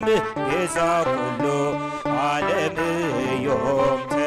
ቤዛ ኩሉ ዓለም እዮም